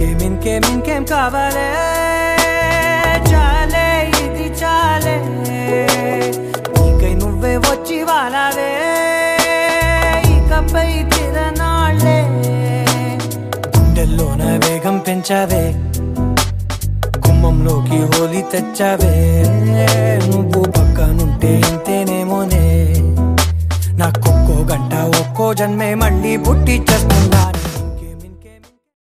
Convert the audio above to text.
ఇంకేం ఇంకేం ఇంకేం కావాలే చాలే ఇది చాలే నీకై నువ్వే వచ్చి వాలావే ఇకపై తిరనాళ్ళే గుండెల్లోన వేగం పెంచావే గుమ్మంలోకి హోలీ తెచ్చావే నువ్వు పక్కనుంటే ఇంతేనేమోనే నాకొక్కో గంట ఒక్కో జన్మే మళ్ళీ పుట్టి